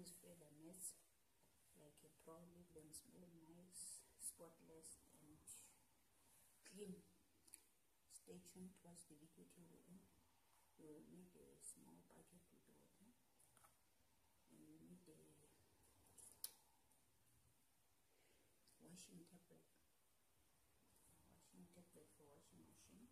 your these feather mats like a pro leave them smell nice spotless and clean. Stay tuned towards the video till the end you will need a small bucket with water and you need a washing tablet washing tablet for washing machine.